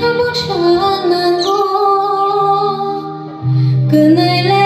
한 번씩 안고 그날의